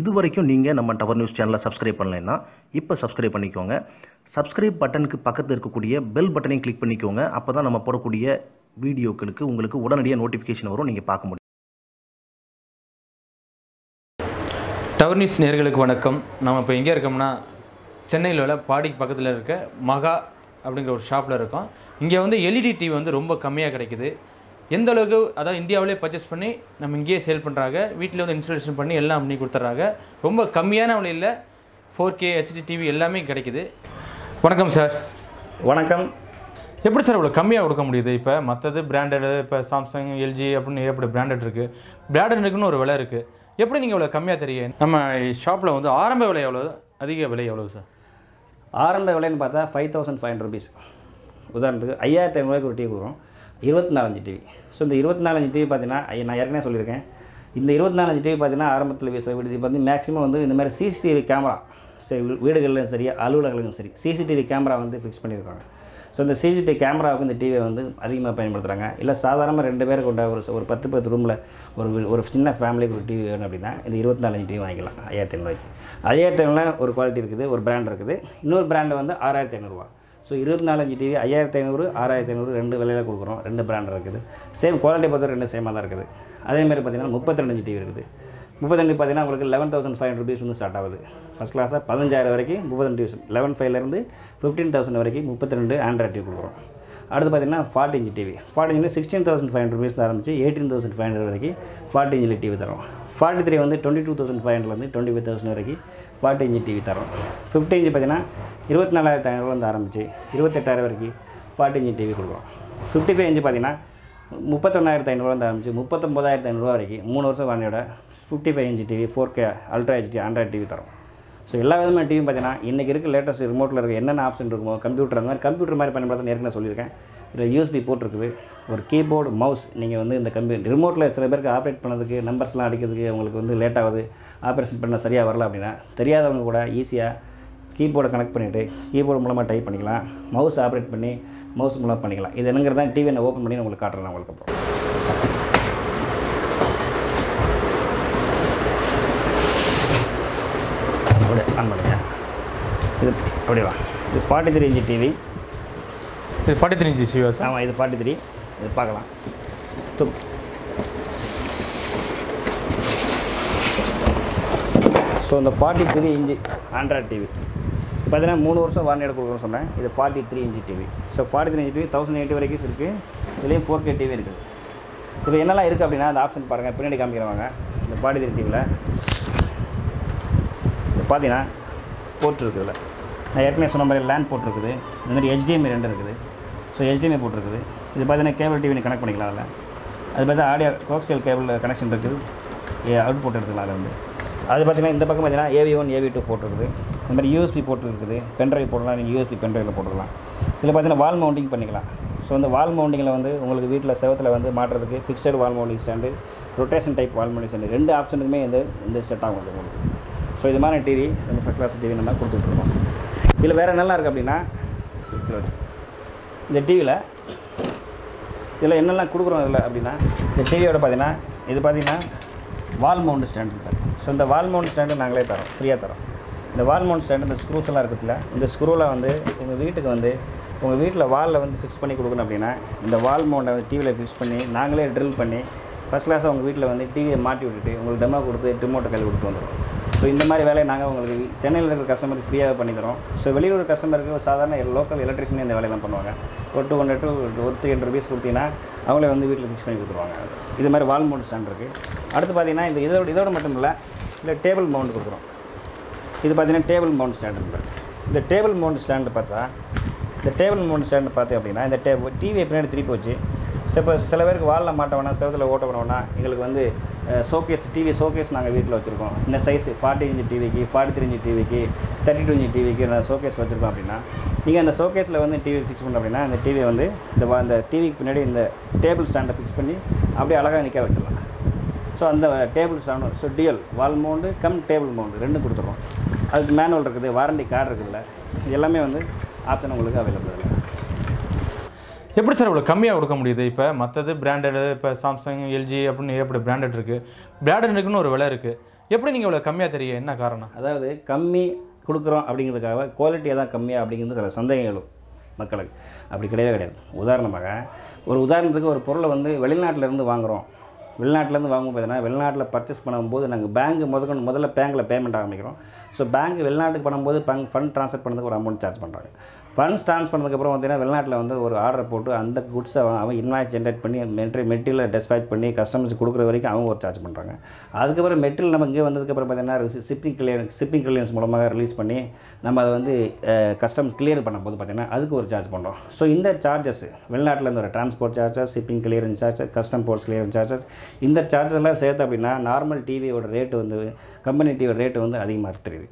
இது வரைக்கும் நீங்கள் நம்ம டவர் நியூஸ் சேனலை சப்ஸ்கிரைப் பண்ணலைன்னா இப்போ சப்ஸ்கிரைப் பண்ணிக்கோங்க. சப்ஸ்கிரைப் பட்டனுக்கு பக்கத்தில் இருக்கக்கூடிய பெல் பட்டனையும் கிளிக் பண்ணிக்கோங்க. அப்போ தான் நம்ம போடக்கூடிய வீடியோக்களுக்கு உங்களுக்கு உடனடியாக நோட்டிஃபிகேஷன் வரும். நீங்கள் பார்க்க முடியும். டவர் நியூஸ் நேர்களுக்கு வணக்கம். நம்ம இப்போ எங்கே இருக்கோம்னா சென்னையில் உள்ள பாடிக்கு பக்கத்தில் இருக்க மகா அப்படிங்கிற ஒரு ஷாப்பில் இருக்கோம். இங்கே வந்து எல்இடி டிவி வந்து ரொம்ப கம்மியாக கிடைக்குது. எந்த அளவுக்கு அதாவது இந்தியாவிலே பர்ச்சேஸ் பண்ணி நம்ம இங்கேயே சேல் பண்ணுறாங்க வீட்டில் வந்து இன்ஸ்டாலேஷன் பண்ணி எல்லாம் பண்ணி கொடுத்துட்றாங்க. ரொம்ப கம்மியான விலையில் ஃபோர் கே ஹெச்டி டிவி எல்லாமே கிடைக்குது. வணக்கம் சார் வணக்கம். எப்படி சார் இவ்வளோ கம்மியாக கொடுக்க முடியுது? இப்போ மற்றது பிராண்டடு இப்போ சாம்சங் எல்ஜி அப்படின்னு ஏற்பட பிராண்டட் இருக்குது பிராண்டடுக்குன்னு ஒரு விலை இருக்குது எப்படி நீங்கள் இவ்வளோ கம்மியாக தெரியும் நம்ம ஷாப்பில் வந்து ஆரம்ப விலை எவ்வளோ அதிக விலை எவ்வளோ சார் ஆரம்ப விலைன்னு பார்த்தா five thousand five hundred rupees உதாரணத்துக்கு ஐயாயிரத்தி ஐநூறுவாய்க்கு ஒரு டிவி கொடுக்குறோம். இருபத்தி நாலஞ்சு டிவி. ஸோ இந்த இருபத்தி நாலஞ்சு டிவி பார்த்தீங்கன்னா நான் ஏற்கனவே சொல்லியிருக்கேன். இந்த இருபத்தி நாலஞ்சு டிவி பார்த்தீங்கன்னா ஆரம்பத்தில் வீச வீடு. பார்த்து மேக்ஸிமம் வந்து இந்த மாதிரி சிசிடிவி கேமரா சரி வீடுகளிலும் வீடுகள்லையும் சரி அலுவலகங்களும் சரி சிசிடிவி கேமரா வந்து ஃபிக்ஸ் பண்ணியிருக்காங்க. ஸோ இந்த சிசிடிவி கேமராவுக்கு இந்த டிவியை வந்து அதிகமாக பயன்படுத்துகிறாங்க இல்லை சாதாரணமாக ரெண்டு பேர் கொண்ட ஒரு ஒரு பத்து பத்து ரூமில் ஒரு ஒரு சின்ன ஃபேமிலிக்கு ஒரு டிவி வேணும் அப்படின்னா இந்த இருபத்தி நாலஞ்சு டிவி வாங்கிக்கலாம் ஐயாயிரத்தி ஐநூறுவாய்க்கு ஐயாயிரத்தி ஐநூறுல ஒரு குவாலிட்டி இருக்குது ஒரு பிராண்ட் இருக்குது. இன்னொரு பிராண்டு வந்து ஆறாயிரத்தி ஐநூறுரூவா ஸோ இருபத்தி நாலஞ்சு டிவி ஐயாயிரத்தி ஐநூறு ஆறாயிரத்தி ஐநூறு ரெண்டு விலையில் கொடுக்குறோம். ரெண்டு பிராண்ட் இருக்குது. சேம் குவாலிட்டி பார்த்து ரெண்டு சேமாக தான் இருக்குது. அதேமாதிரி பார்த்தீங்கன்னா முப்பத்திரெண்டு டிவி இருக்குது. முப்பத்தஞ்சு பார்த்தீங்கன்னா உங்களுக்கு eleven thousand five hundred rupees வந்து ஸ்டார்ட் ஆகுது. ஃபஸ்ட் கிளாஸாக பதினஞ்சாயிரம் வரைக்கும் முப்பத்தஞ்சு லெவன் ஃபைவ்லேருந்து ஃபிஃப்டீன் தௌசண்ட் வரைக்கும் முப்பத்தி ரெண்டு ஆண்ட்ராய்ட் டிவி கொடுக்குறோம். அடுத்து பார்த்தீங்கன்னா ஃபார்ட்டி இன்ச் டிவி ஃபார்ட்டி இன்ச்சில் sixteen thousand five hundred rupees ஆரம்பிச்சு எயிட்டீன் தௌசண்ட் ஃபைவ் ஹண்ட்ரட் வரைக்கும் ஃபார்ட்டி இன்ச்சில் டிவி தரோம். ஃபார்ட்டி த்ரீ வந்து டுவெண்ட்டி டூ தௌசண்ட் ஃபைவ் ஹண்ட்ரட்லேருந்து டுவெண்ட்டி ஃபைவ் தௌசண்ட் வரைக்கும் ஃபார்ட்டி இன்ச் டிவி தரோம். ஃபிஃப்டி இன்ச் பார்த்தீங்கன்னா இருபத்தி நாலாயிரத்து ஐநூறுலேருந்து ஆரம்பிச்சு இருபத்தெட்டாயிரம் வரைக்கும் ஃபார்ட்டி இன்ச் டிவி கொடுக்குறோம். ஃபிஃப்டி ஃபைவ் இன்ச் பார்த்தீங்கன்னா முப்பத்தொன்னாயிரத்து ஐநூறுலேருந்து ஆரம்பிச்சு முப்பத்தொம்பதாயிரத்து ஐநூறுரூவா வரைக்கும் மூணு வருஷம் வாங்கியோட fifty five inch TV four K ultra HD Android TV தரோம். ஸோ எல்லா விதமான டிவியும் பார்த்தீங்கன்னா இன்றைக்கி இருக்க லேட்டஸ்ட் ரிமோட்டில் இருக்க என்னென்ன ஆப்ஷன் இருக்குமோ கம்ப்யூட்டர் அந்த மாதிரி கம்ப்யூட்டர் மாதிரி பயன்படுத்த ஏற்கனவே சொல்லியிருக்கேன். இதில் யூஎஸ்பி போட்டிருக்குது ஒரு கீபோர்டு மவுஸ் நீங்கள் வந்து இந்த கம்ப்யூ ரிமோட்டில் சில பேருக்கு ஆப்ரேட் பண்ணதுக்கு நம்பர்ஸ்லாம் அடிக்கிறதுக்கு உங்களுக்கு வந்து லேட் ஆகுது. ஆப்ரேஷன் பண்ண சரியாக வரல அப்படின்னா தெரியாதவங்க கூட ஈஸியாக கீபோர்டை கனெக்ட் பண்ணிவிட்டு கீபோர்டு மூலமாக டைப் பண்ணிக்கலாம். மவுஸ் ஆப்ரேட் பண்ணி மவுஸ் மூலமாக பண்ணிக்கலாம். இது என்னங்கிறதான் டிவியை நான் ஓப்பன் பண்ணி நான் உங்களுக்கு காட்டுறேன் அவங்களுக்கு உங்களுக்கு அப்புறம். அப்படியே ஆன் பண்ணுங்க. இது அப்படியே வா. இது ஃபார்ட்டி த்ரீ இன்ச்சு டிவி இது ஃபார்ட்டி த்ரீ இன்ச்சு சார் ஆமாம் இது ஃபார்ட்டி த்ரீ இது பார்க்கலாம். துப் ஸோ இந்த forty three inch Android TV பார்த்தீங்கன்னா மூணு வருஷம் வாரண்டியோட கொடுக்குறோம் சொன்னேன். இது forty three inch TV so forty three inch TV thousand eighty வரைக்கும் இருக்குது இதுலேயும் ஃபோர் கே டிவி இருக்குது. இப்போ என்னெல்லாம் இருக்குது அப்படின்னா அந்த ஆப்ஷன் பாருங்கள் பின்னாடி காமிக்கிறவங்க இந்த ஃபார்ட்டி த்ரீ டிவியில் இது பார்த்தீங்கன்னா போர்ட் இருக்குதுல நான் ஏற்கனவே சொன்ன மாதிரி லேண்ட் போட்டிருக்குது. இந்த மாதிரி ஹெச்டிஎம்ஐ ரெண்டு இருக்குது. ஸோ ஹெச்டிஎம்ஐ போட்டிருக்குது. இது பார்த்தீங்கன்னா கேபிள் டிவி கனெக்ட் பண்ணிக்கலாம் அதில். அது பார்த்தா ஆடியோ கோக்சியல் கேபிள் கனெக்ஷன் இருக்குது. அவுட் போட்டு எடுத்துக்கலாம் அதில் வந்து. அது பார்த்தீங்கன்னா இந்த பக்கம் பார்த்திங்கன்னா ஏவி ஒன் ஏவி டூ போட்டிருக்குது. இந்த மாதிரி யூஎஸ்பி போட்டு இருக்குது பென்ட்ரைவ் போடலாம் நீங்கள் யூஎஸ்பி பென்ட்ரைவில் போட்டுக்கலாம். இதில் பார்த்தீங்கன்னா வால் மவுண்டிங் பண்ணிக்கலாம். ஸோ அந்த வால் மவுண்டிங்கில் வந்து உங்களுக்கு வீட்டில் செவத்தில் வந்து மாட்டுறதுக்கு fixed wall mounting stand rotation type wall mounting stand ரெண்டு ஆப்ஷனுக்குமே இந்த இந்த செட் ஆகும் உங்களுக்கு. ஸோ இது மாதிரி டிவி நம்ம ஃபஸ்ட் கிளாஸ் டிவி நம்ம கொடுத்துட்ருக்கோம். இதில் வேறு என்னெல்லாம் இருக்குது அப்படின்னா இந்த டிவியில் இதில் என்னெல்லாம் கொடுக்குறோம் இதில் அப்படின்னா இந்த டிவியோட பார்த்தீங்கன்னா இது பார்த்தீங்கன்னா வால் மவுண்ட் ஸ்டாண்டு ஸோ இந்த வால் மவுண்ட் ஸ்டாண்டு நாங்களே தரோம் ஃப்ரீயாக தரோம் இந்த வால் மவுண்ட் ஸ்டாண்டு இந்த ஸ்க்ரூஸ் எல்லாம் இருக்குதுல இந்த ஸ்க்ரூவில் வந்து உங்கள் வீட்டுக்கு வந்து உங்கள் வீட்டில் வாலில் வந்து ஃபிக்ஸ் பண்ணி கொடுக்கணும் அப்படின்னா இந்த வால் மவுண்டை வந்து டிவியில் ஃபிக்ஸ் பண்ணி நாங்களே ட்ரில் பண்ணி ஃபஸ்ட் கிளாஸாக உங்கள் வீட்டில் வந்து டிவியை மாட்டி விட்டுட்டு உங்களுக்கு டெமோ கொடுத்து ரிமோட்டை கையில் கொடுத்து வந்துடும் ஸோ இந்த மாதிரி வேலையை நாங்கள் உங்களுக்கு சென்னையில் இருக்கிற கஸ்டமருக்கு ஃப்ரீயாக பண்ணித்தரோம். ஸோ வெளியூர் கஸ்டமருக்கு ஒரு சாதாரண லோக்கல் எலக்ட்ரிஷியனே இந்த வேலையெல்லாம் பண்ணுவாங்க. ஒரு டூ ஹண்ட்ரட் டூ ஒரு த்ரீ ஹண்ட்ரட் ருபீஸ் கொடுத்தீங்கன்னா அவங்களே வந்து வீட்டில் ஃபிக்ஸ் பண்ணி கொடுத்துருவாங்க. இது மாதிரி வால் மவுண்ட் ஸ்டாண்ட் இருக்குது அடுத்து பார்த்தீங்கன்னா இந்த இதோட இதோட மட்டும் இல்லை இல்லை டேபிள் மவுண்ட் கொடுக்குறோம். இது பார்த்தீங்கன்னா டேபிள் மவுண்ட் ஸ்டாண்ட் இருக்குது இந்த டேபிள் மவுண்ட் ஸ்டாண்டு பார்த்தா இந்த டேபிள் மவுண்ட் ஸ்டாண்டு பார்த்தீங்க அப்படின்னா இந்த டே டிவியை பின்னாடி திருப்பி வச்சு இப்போ சில பேருக்கு வாலில் மாட்ட வேணாம் செவத்தில் ஓட்ட வேணாம் எங்களுக்கு வந்து ஷோகேஸ் டிவி ஷோகேஸ் நாங்கள் வீட்டில் வச்சுருக்கோம். இந்த சைஸ் ஃபார்ட்டி இன்ச்சு டிவிக்கு ஃபார்ட்டி த்ரீ இன்ச்சு டிவிக்கு தேர்ட்டி டூ இன்ச்சு டிவிக்கு நான் ஷோகேஸ் வச்சுருக்கோம் அப்படின்னா நீங்கள் அந்த ஷோகேஸில் வந்து டிவி ஃபிக்ஸ் பண்ண அப்படின்னா அந்த டிவியை வந்து இந்த வா- அந்த டிவிக்கு பின்னாடி இந்த டேபிள் ஸ்டாண்டை ஃபிக்ஸ் பண்ணி அப்படியே அழகாக நிற்க வச்சிடலாம். ஸோ அந்த table stand so TL wall mount cum table mount ரெண்டும் கொடுத்துருவோம் அதுக்கு மேனுவல் இருக்குது வாரண்டி கார்டு இருக்குதுல்ல இது எல்லாமே வந்து ஆப்ஷன் உங்களுக்கு அவைலபிள் இல்லை எப்படி சார் இவ்வளோ கம்மியாக கொடுக்க முடியுது? இப்போ மற்றது பிராண்டடு இப்போ சாம்சங் எல்ஜி அப்படின்னு எப்படி பிராண்டட் இருக்குது பிராண்டடுக்குன்னு ஒரு விலை இருக்குது எப்படி நீங்கள் இவ்வளோ கம்மியாக தெரியும் என்ன காரணம்? அதாவது கம்மி கொடுக்குறோம் அப்படிங்கிறதுக்காக குவாலிட்டியாக தான் கம்மியாக அப்படிங்கிறது சில சந்தேகங்களும் மக்களுக்கு. அப்படி கிடையவே கிடையாது. உதாரணமாக ஒரு உதாரணத்துக்கு ஒரு பொருளை வந்து வெளிநாட்டிலேருந்து வாங்குகிறோம் வெளிநாட்டிலேருந்து வாங்கும் பார்த்தீங்கன்னா வெளிநாட்டில் பர்ச்சேஸ் பண்ணும்போது நாங்கள் பேங்க் முதற்கொண்டு முதல்ல பேங்க்கில் பேமெண்ட் ஆரம்பிக்கிறோம். ஸோ பேங்க் வெளிநாட்டுக்கு பண்ணும்போது பேங்க் ஃபண்ட் ட்ரான்ஸ்ஃபர் பண்ணுறதுக்கு ஒரு அமௌண்ட் சார்ஜ் பண்ணுறாங்க ஃபண்ட்ஸ் ட்ரான்ஸ்ஃபர் பண்ணதுக்கப்புறம் பார்த்தீங்கன்னா வெளிநாட்டில் வந்து ஒரு ஆர்டர் போட்டு அந்த குட்ஸை அவன் இன்வாய்ஸ் ஜென்ரேட் பண்ணி மெட்ரி மெட்டீரியல் டெஸ்பேச் பண்ணி கஸ்டமர்ஸ் கொடுக்குற வரைக்கும் அவங்க ஒரு சார்ஜ் பண்ணுறாங்க அதுக்கப்புறம் மெட்டீரியல் நம்ம இங்கே வந்ததுக்கப்புறம் பார்த்தீங்கன்னா ஷிப்பிங் கிளியரன்ஸ் ஷிப்பிங் கிளியரன்ஸ் மூலமாக ரிலீஸ் பண்ணி நம்ம அதை வந்து கஸ்டம்ஸ் கிளியர் பண்ணும்போது பார்த்தீங்கன்னா அதுக்கு ஒரு சார்ஜ் பண்ணுறோம் ஸோ இந்த சார்ஜஸ் வெளிநாட்டில் இருந்து ஒரு transport charges shipping clearance charges custom ports clearance charges இந்த சார்ஜர்லாம் எல்லாம் சேர்த்து அப்படின்னா நார்மல் டிவியோட ரேட்டு வந்து கம்பெனி டிவியோட ரேட்டு வந்து அதிகமாக தெரியுது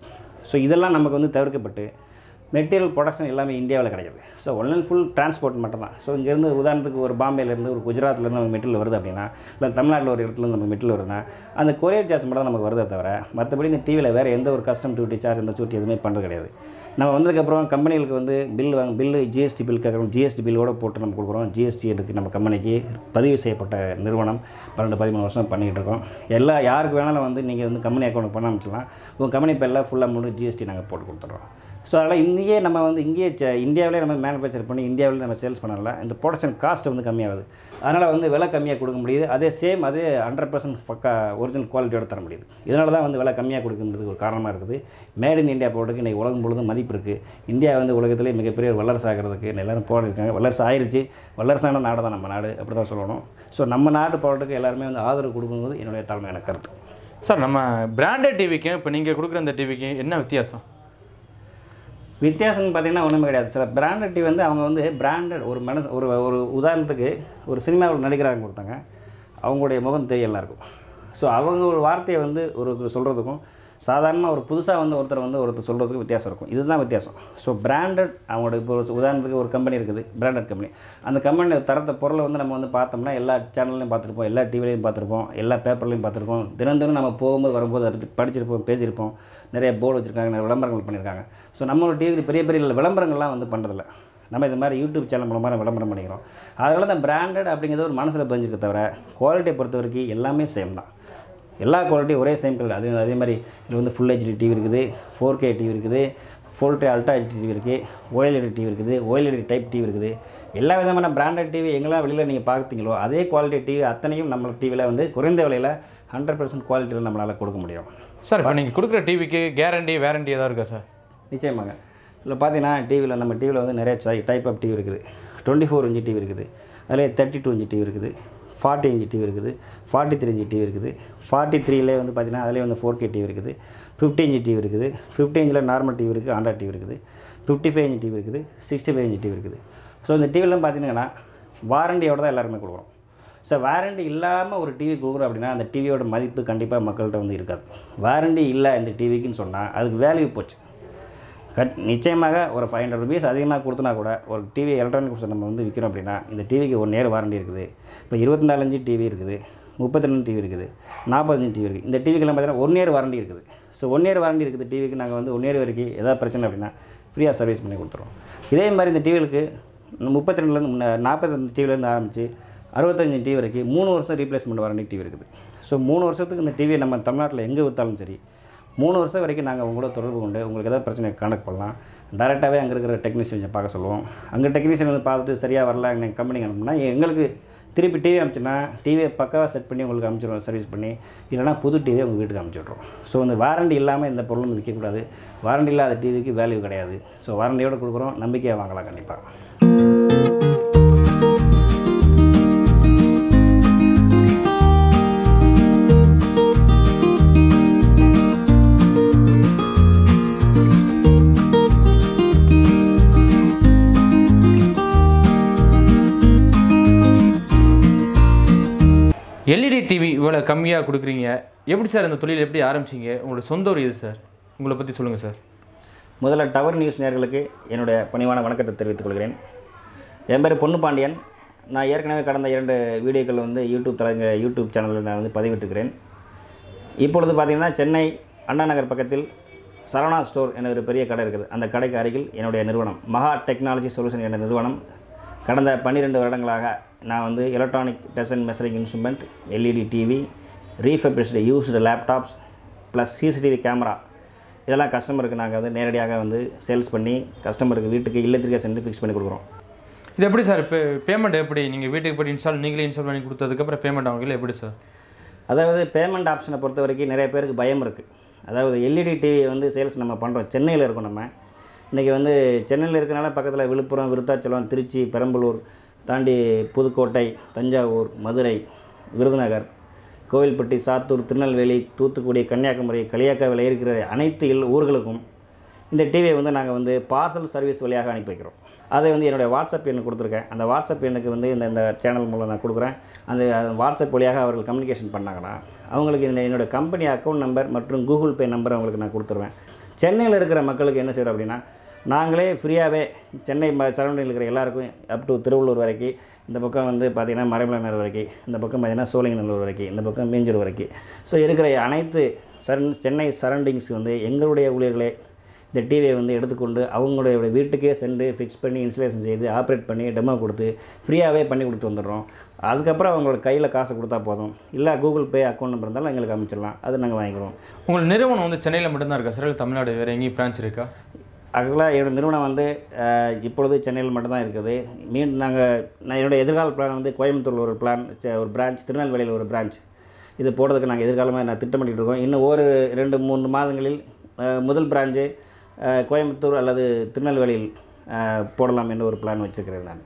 ஸோ இதெல்லாம் நமக்கு வந்து தவிர்க்கப்பட்டு மெட்டீரியல் ப்ரொடக்ஷன் எல்லாமே இந்தியாவில் கிடைக்கிது. So one and full transport மட்டும் தான் ஸோ இங்கேருந்து உதாரணத்துக்கு ஒரு பாம்பேலேருந்து ஒரு குஜராத்லேருந்து நம்ம மெட்டீரியல் வருது அப்படின்னா இல்லை தமிழ்நாட்டில் ஒரு இடத்துலேருந்து நம்ம மெட்டீரியல் வருதுன்னா அந்த கொரியர் சார்ஜ் மட்டும் தான் நமக்கு வருதே தவிர மற்றபடி இந்த டிவியில் வேறு எந்த ஒரு கஸ்டம் டியூட்டி சார்ஜ் இந்த சூட்டி எதுவுமே பண்ணுறது கிடையாது. நம்ம வந்ததுக்கப்புறம் கம்பெனிகளுக்கு வந்து பில் வாங்க பில்லு ஜிஎஸ்டி பில் கேட்குறோம். ஜிஎஸ்டி பில்லோட போட்டு நம்ம கொடுக்குறோம். ஜிஎஸ்டி இருக்குது நம்ம கம்பெனிக்கு பதிவு செய்யப்பட்ட நிறுவனம் பன்னெண்டு பதிமூணு வருஷம் பண்ணிகிட்டு இருக்கோம். எல்லா யாருக்கு வேணாலும் வந்து நீங்கள் வந்து கம்பெனி அக்கௌண்ட் பண்ண ஆரம்பிச்சிடலாம். உங்கள் கம்பெனி பேரில் ஃபுல்லாக அமௌண்ட்டு ஜிஎஸ்டி நாங்கள் போட்டு கொடுத்துட்றோம். ஸோ அதனால் இங்கேயே நம்ம வந்து இங்கேயே ச- இந்தியாவிலே நம்ம மேனுஃபேக்சர் பண்ணி இந்தியாவிலே நம்ம சேல்ஸ் பண்ணலாம் இந்த ப்ரொடக்ஷன் காஸ்ட் வந்து கம்மியாகுது. அதனால் வந்து விலை கம்மியாக கொடுக்க முடியுது. அதே சேம் அதே ஹண்ட்ரட் பர்சன்ட் பக்கா ஒரிஜினல் குவாலிட்டியோட தர முடியுது. இதனால தான் வந்து விலை கம்மியாக கொடுக்குறதுக்கு ஒரு காரணமாக இருக்குது. மேட் இன் இந்தியா ப்ராடக்ட் இன்றைக்கி உலகம் முழுதும் மதிப்பு இருக்குது இந்தியா வந்து உலகத்திலே மிகப்பெரிய ஒரு வல்லரசு ஆகிறதுக்கு எல்லாரும் போராடிருக்காங்க வல்லரசு ஆயிடுச்சு வல்லரசான நாடு தான் நம்ம நாடு. அப்படி தான் சொல்லணும். ஸோ நம்ம நாட்டு ப்ராடக்ட்டுக்கு எல்லாருமே வந்து ஆதரவு கொடுக்கும்போது என்னுடைய தாழ்மையான கருத்து. சார் நம்ம பிராண்டட் டிவிக்கும் இப்போ நீங்கள் கொடுக்குற இந்த டிவிக்கும் என்ன வித்தியாசம்? வித்தியாசம்னு பார்த்தீங்கன்னா ஒன்றுமே கிடையாது. சில பிராண்டட் டீ வந்து அவங்க வந்து பிராண்டட் ஒரு மனசு ஒரு ஒரு உதாரணத்துக்கு ஒரு சினிமாவில் நடிக்கிறாங்க கொடுத்தாங்க. அவங்களுடைய முகம் தெரியலாம் எல்லாருக்கும் ஸோ அவங்க ஒரு வார்த்தையை வந்து ஒரு சொல்கிறதுக்கும் சாதாரணமாக ஒரு புதுசாக வந்து ஒருத்தர் வந்து ஒருத்தர் சொல்கிறதுக்கு வித்தியாசம் இருக்கும். இதுதான் வித்தியாசம். ஸோ பிராண்டட் அவங்களோட இப்போ ஒரு உதாரணத்துக்கு ஒரு கம்பெனி இருக்குது. பிராண்டட் கம்பெனி அந்த கம்பெனி தரத்த பொருளை வந்து நம்ம வந்து பார்த்தோம்னா எல்லா சேனல்லையும் பார்த்துருப்போம் எல்லா டிவிலையும் பார்த்துருப்போம் எல்லா பேப்பர்லையும் பார்த்துருப்போம். தினம் தினம் நம்ம போகும்போது வரும்போது அடுத்து படிச்சிருப்போம் பேசியிருப்போம். நிறைய போர்டு வச்சுருக்காங்க நிறைய விளம்பரங்கள் பண்ணியிருக்காங்க. ஸோ நம்மளோட டிகிரி பெரிய பெரிய விளம்பரங்கள்லாம் வந்து பண்ணுறதில்ல நம்ம இந்த மாதிரி யூடியூப் சேனல் மூலமாக நம்ம விளம்பரம் பண்ணிக்கிறோம். அதனால தான் பிராண்டட் அப்படிங்கிறது ஒரு மனசில் பதிஞ்சிருக்க தவிர குவாலிட்டியை பொறுத்த வரைக்கும் எல்லாமே சேம் தான். எல்லா குவாலிட்டியும் ஒரே சேம் கலர் அதே அதே மாதிரி இதில் வந்து ஃபுல் ஹெச்டி டிவி இருக்குது ஃபோர் கே டிவி இருக்குது four K ultra HD TV இருக்குது ஓஎல்இடி டிவி இருக்குது ஓஎல்இடி டைப் டிவி இருக்குது எல்லா விதமான பிராண்டட் டிவி எங்கெல்லாம் வெளியில் நீங்கள் பார்த்தீங்களோ அதே குவாலிட்டி டிவி அத்தனையும் நம்ம டிவியில் வந்து குறைந்த விலையில் ஹண்ட்ரட் பர்சன்ட் குவாலிட்டியில் நம்மளால் கொடுக்க முடியும் சார் இப்போ நீங்கள் கொடுக்குற டிவிக்கு கேரண்டி வேரண்டி ஏதாவது இருக்கா சார் நிச்சயமாங்க இதில் பார்த்தீங்கன்னா டிவியில் நம்ம டிவியில் வந்து நிறைய டைப் ஆஃப் டிவி இருக்குது டுவெண்ட்டி ஃபோர் இன்ச்சு டிவி இருக்குது அதிலே தேர்ட்டி டூ இன்ச்சு டிவி இருக்குது ஃபார்ட்டி இன்ச்சு டிவி இருக்குது ஃபார்ட்டி த்ரீ இன்ச்சு டிவி இருக்குது ஃபார்ட்டி த்ரீலே வந்து பார்த்தீங்கன்னா அதிலே வந்து ஃபோர் கே டிவி இருக்குது ஃபிஃப்டி இன்ச்சு டிவி இருக்குது ஃபிஃப்டி இன்ச்சில் நார்மல் டிவி இருக்குது ஆண்ட்ராய்ட் டிவி இருக்குது ஃபிஃப்டி ஃபைவ் இன்ச்சு டிவி இருக்குது சிக்ஸ்டி ஃபைவ் இன்ச்சு டிவி இருக்குது ஸோ இந்த டிவிலாம் பார்த்தீங்கன்னா வாரண்டியோட தான் எல்லாருமே கொடுக்குறோம் ஸோ வாரண்டி இல்லாமல் ஒரு டிவி கொடுக்குறோம் அப்படின்னா அந்த டிவியோட மதிப்பு கண்டிப்பாக மக்கள்கிட்ட வந்து இருக்காது வாரண்டி இல்லை இந்த டிவிக்குன்னு சொன்னால் அதுக்கு வேல்யூ போச்சு கட் நிச்சயமாக ஒரு ஃபைவ் ஹண்ட்ரட் ருபீஸ் அதிகமாக கொடுத்தனா கூட ஒரு டிவி எலக்ட்ரானிக் நம்ம வந்து விற்கிறோம் அப்படின்னா இந்த டிவிக்கு ஒரு இயர் வாரண்டி இருக்குது. இப்போ இருபத்தி நாலு இன்ச்சு டிவி இருக்குது முப்பத்தி ரெண்டு டிவி இருக்குது நாற்பத்தஞ்சு டிவி இருக்குது. இந்த டிவிக்கெல்லாம் பார்த்தீங்கன்னா ஒன் இயர் வாரண்டி இருக்குது. ஸோ ஒன் இயர் வாரண்டி இருக்குது டிவிக்கு நாங்கள் வந்து ஒன் இயர் வரைக்கும் ஏதாவது பிரச்சனை அப்படின்னா ஃப்ரீயாக சர்வீஸ் பண்ணி கொடுத்துருவோம். இதே மாதிரி இந்த டிவிகளுக்கு முப்பத்தி ரெண்டுலேருந்து நாற்பத்தஞ்சு டிவிலேருந்து ஆரம்பித்து அறுபத்தஞ்சு டிவி வரைக்கும் மூணு வருஷம் ரீப்ளேஸ்மெண்ட் வாரண்டி டிவி இருக்குது. ஸோ மூணு வருஷத்துக்கு இந்த டிவியை நம்ம தமிழ்நாட்டில் எங்கே விற்றாலும் சரி மூணு வருஷம் வரைக்கும் நாங்கள் உங்களோட தொடர்பு கொண்டு உங்களுக்கு ஏதாவது பிரச்சனை கனெக்ட் பண்ணலாம். டேரெக்டாகவே அங்கே இருக்கிற டெக்னீஷியன் பார்க்க சொல்லுவோம். அங்கே டெக்னீஷியன் வந்து பார்த்துட்டு சரியாக வரல எங்கள் கம்பெனிக்கு அனுப்புனா எங்களுக்கு திருப்பி டிவி அமைச்சுன்னா டிவியை பக்காவாக செட் பண்ணி உங்களுக்கு அமைச்சிடுவோம் சர்வீஸ் பண்ணி. இல்லைனா புது டிவியை உங்கள் வீட்டுக்கு அமைச்சிடுறோம் ஸோ இந்த வாரண்டி இல்லாமல் எந்த பொருளும் விற்கக்கூடாது வாரண்டி இல்லாத டிவிக்கு வேல்யூ கிடையாது. ஸோ வாரண்டியோடு கொடுக்குறோம் நம்பிக்கையாக வாங்கலாம் கண்டிப்பாக டிவி கம்மியாக கொடுக்குறீங்க. எப்படி சார் இந்த தொழில் எப்படி ஆரம்பிச்சீங்க? உங்களோட சொந்த ஒரு இது சார்? உங்களை பற்றி சொல்லுங்கள் சார். முதல்ல டவர் நியூஸ் நேர்களுக்கு என்னுடைய பணிவான வணக்கத்தை தெரிவித்துக் கொள்கிறேன். என் பேர் பொண்ணு பாண்டியன். நான் ஏற்கனவே கடந்த இரண்டு வீடியோக்கள் வந்து யூடியூப் தளங்க யூடியூப் சேனலில் நான் வந்து பதிவிட்டுக்கிறேன் இப்பொழுது பார்த்திங்கன்னா சென்னை அண்ணா நகர் பக்கத்தில் சரவணா ஸ்டோர் என்ற ஒரு பெரிய கடை இருக்குது. அந்த கடைக்கு அருகில் என்னுடைய நிறுவனம் மகா டெக்னாலஜி சொல்யூஷன் என்ற நிறுவனம் கடந்த பன்னிரெண்டு வருடங்களாக நான் வந்து electronic and measuring instrument LED TV refurbished used laptops plus CCTV camera இதெல்லாம் கஸ்டமருக்கு நாங்கள் வந்து நேரடியாக வந்து சேல்ஸ் பண்ணி கஸ்டமருக்கு வீட்டுக்கு இல்லத்திற்கே சென்று ஃபிக்ஸ் பண்ணி கொடுக்குறோம். இது எப்படி சார் இப்போ பேமெண்ட் எப்படி? நீங்கள் வீட்டுக்கு போய் இன்ஸ்டால் நீங்களே இன்ஸ்டால் பண்ணி கொடுத்ததுக்கப்புறம் பேமெண்ட் அவங்களே எப்படி சார் அதாவது பேமெண்ட் ஆப்ஷனை பொறுத்த வரைக்கும் நிறைய பேருக்கு பயம் இருக்குது அதாவது எல்இடி டிவி வந்து சேல்ஸ் நம்ம பண்ணுறோம் சென்னையில் இருக்கோம் நம்ம. இன்றைக்கி வந்து சென்னையில் இருக்கிறனால பக்கத்தில் விழுப்புரம் விருத்தாச்சலம் திருச்சி பெரம்பலூர் தாண்டி புதுக்கோட்டை தஞ்சாவூர் மதுரை விருதுநகர் கோவில்பட்டி சாத்தூர் திருநெல்வேலி தூத்துக்குடி கன்னியாகுமரி களியாக்காவில் இருக்கிற அனைத்து ஊர்களுக்கும் இந்த டிவியை வந்து நாங்கள் வந்து பார்சல் சர்வீஸ் வழியாக அனுப்பி வைக்கிறோம். அதை வந்து என்னுடைய வாட்ஸ்அப் எண்ணு கொடுத்துருக்கேன். அந்த வாட்ஸ்அப் எண்ணுக்கு வந்து இந்த இந்த சேனல் மூலம் நான் கொடுக்குறேன். அந்த வாட்ஸ்அப் வழியாக அவர்கள் கம்யூனிகேஷன் பண்ணாங்கன்னா அவங்களுக்கு இந்த என்னோடய கம்பெனி அக்கௌண்ட் நம்பர் மற்றும் கூகுள் பே நம்பர் அவங்களுக்கு நான் கொடுத்துருவேன். சென்னையில் இருக்கிற மக்களுக்கு என்ன செய்கிறோம் அப்படின்னா நாங்களே ஃப்ரீயாகவே சென்னை சரௌண்டிங்கில் இருக்கிற எல்லாருக்கும் அப் டு திருவள்ளூர் வரைக்கும் இந்த பக்கம் வந்து பார்த்திங்கன்னா மறைமலைநர் வரைக்கும் இந்த பக்கம் பார்த்திங்கன்னா சோழிங்கநல்லூர் வரைக்கும் இந்த பக்கம் மீஞ்சூர் வரைக்கும் ஸோ இருக்கிற அனைத்து சரண் சென்னை சரௌண்டிங்ஸ் வந்து எங்களுடைய ஊழியர்களே இந்த டிவியை வந்து எடுத்துக்கொண்டு அவங்களுடைய வீட்டுக்கே சென்று ஃபிக்ஸ் பண்ணி இன்ஸ்டலேஷன் செய்து ஆப்ரேட் பண்ணி டெமோ கொடுத்து ஃப்ரீயாகவே பண்ணி கொடுத்து வந்துடுறோம். அதுக்கப்புறம் அவங்களோட கையில் காசு கொடுத்தா போதும். இல்லை கூகுள் பே அக்கௌண்ட் நம்பர் இருந்தாலும் எங்களுக்கு அமைச்சிடலாம். அது நாங்கள் வாங்கிக்கிறோம். உங்கள் நிறுவனம் வந்து சென்னையில் மட்டும்தான் இருக்கா? சார் தமிழ்நாடு வேறு எங்கேயும் பிரான்ச் இருக்கா? ஆக்சுவலாக என்னோட நிறுவனம் வந்து இப்பொழுது சென்னையில் மட்டும்தான் இருக்குது. மீண்டும் நாங்கள் நான் என்னோட எதிர்கால பிளான் வந்து கோயம்புத்தூரில் ஒரு பிளான் ஒரு பிரான்ச் திருநெல்வேலியில் ஒரு பிரான்ச் இது போடுறதுக்கு நாங்கள் எதிர்காலமாக நான் திட்டமிட்டு இருக்கோம். இன்னும் ஒரு ரெண்டு மூணு மாதங்களில் முதல் பிரான்ச்சு கோயம்புத்தூர் அல்லது திருநெல்வேலியில் போடலாம் என்று ஒரு பிளான் வச்சுருக்கிறேன் நான்.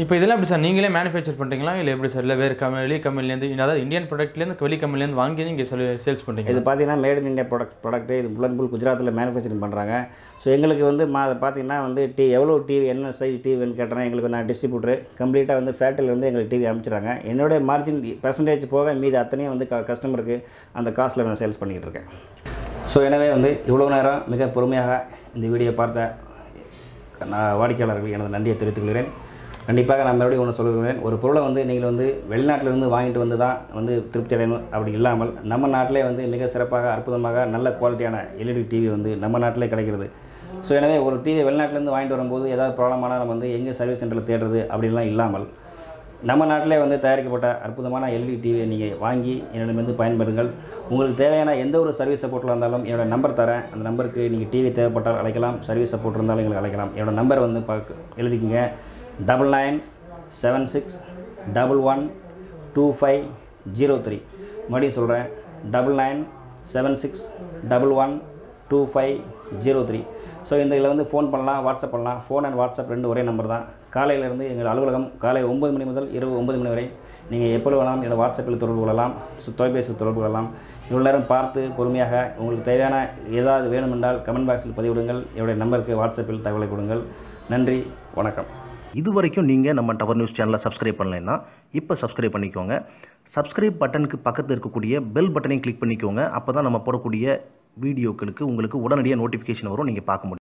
இப்போ இதெல்லாம் எப்படி சார்? நீங்களே மேனுஃபேக்சர் பண்ணுறீங்களா இல்லை எப்படி சார்? இல்லை வேறு கம் வெளி கம்பெனிலேருந்து அதாவது இந்தியன் ப்ராடக்ட்லேருந்து வெளி கம்பெனிலேருந்து வாங்கி நீங்கள் சேல்ஸ் பண்ணுறீங்க இது பார்த்தீங்கன்னா made in India product product இது ஃபுல் அண்ட் ஃபுல் குஜராத்தில் மேனுஃபேக்சரிங் பண்ணுறாங்க ஸோ எங்களுக்கு வந்து மா பார்த்தீங்கன்னா வந்து டி எவ்வளோ டிவி என்ன சைஸ் டிவின்னு கேட்டேன்னா எங்களுக்கு நான் டிஸ்ட்ரிபியூட்டர் கம்ப்ளீட்டாக வந்து ஃபேக்ட்ரியில் எங்களுக்கு டிவி அமைச்சிடுறாங்க என்னோடய மார்ஜின் பர்சன்டேஜ் போக மீது அத்தனையும் வந்து க கஸ்டமருக்கு அந்த காஸ்ட்டில் நான் சேல்ஸ் பண்ணிக்கிட்டு இருக்கேன். ஸோ எனவே வந்து இவ்வளோ நேரம் மிக பொறுமையாக இந்த வீடியோ பார்த்த நான் வாடிக்கையாளர்கள் எனது நன்றியை தெரிவித்துக் கொள்கிறேன். கண்டிப்பாக நான் மறுபடியும் ஒன்று சொல்லுகிறேன் ஒரு பொருளை வந்து நீங்கள் வந்து வெளிநாட்டிலிருந்து வாங்கிட்டு வந்து தான் வந்து திருப்தி அடையணும். அப்படி இல்லாமல் நம்ம நாட்டிலே வந்து மிக சிறப்பாக அற்புதமாக நல்ல குவாலிட்டியான எல்இடி டிவி வந்து நம்ம நாட்டிலே கிடைக்கிறது. ஸோ எனவே ஒரு டிவி வெளிநாட்டிலேருந்து வாங்கிட்டு வரும்போது ஏதாவது ப்ராப்ளமான நம்ம வந்து எங்கே சர்வீஸ் சென்டரில் தேடுறது அப்படின்லாம் இல்லாமல் நம்ம நாட்டிலே வந்து தயாரிக்கப்பட்ட அற்புதமான எல்இடி டிவியை நீங்கள் வாங்கி என்னிடமிருந்து பயன்பெறுங்கள். உங்களுக்கு தேவையான எந்த ஒரு சர்வீஸ் சப்போர்ட்டில் இருந்தாலும் என்னோடய நம்பர் தரேன். அந்த நம்பருக்கு நீங்கள் டிவி தேவைப்பட்டால் அழைக்கலாம் சர்வீஸ் சப்போர்ட் இருந்தாலும் எங்களுக்கு அழைக்கலாம். என்னோட நம்பர் வந்து பார்க்க எழுதிக்கிங்க. Double nine seven six double one two five zero three மறுபடியும் சொல்கிறேன் double nine seven six double one two five zero three so இந்த இதில் வந்து ஃபோன் பண்ணலாம் வாட்ஸ்அப் பண்ணலாம். ஃபோன் அண்ட் வாட்ஸ்அப் ரெண்டு ஒரே நம்பர் தான். காலையிலேருந்து எங்கள் அலுவலகம் காலை ஒம்பது மணி முதல் இரவு ஒம்பது மணி வரை நீங்கள் எப்பொழுது வேணாலும் என்னோட வாட்ஸ்அப்பில் தொடர்பு கொள்ளலாம். தொலைபேசியில் தொடர்பு கொள்ளலாம். இவ்வளோ நேரம் பார்த்து பொறுமையாக உங்களுக்கு தேவையான ஏதாவது வேணுமென்றால் கமெண்ட் பாக்ஸில் பதிவிடுங்கள். என்னுடைய நம்பருக்கு வாட்ஸ்அப்பில் தகவலை கொடுங்கள். நன்றி வணக்கம். இது வரைக்கும் நீங்கள் நம்ம டவர் நியூஸ் சேனலை சப்ஸ்கிரைப் பண்ணலைன்னா இப்போ சப்ஸ்கிரைப் பண்ணிக்கோங்க. சப்ஸ்கிரைப் பட்டனுக்கு பக்கத்தில் இருக்கக்கூடிய பெல் பட்டனையும் கிளிக் பண்ணிக்கோங்க. அப்போ தான் நம்ம போடக்கூடிய வீடியோக்களுக்கு உங்களுக்கு உடனடியாக நோட்டிஃபிகேஷன் வரும். நீங்கள் பார்க்க முடியும்.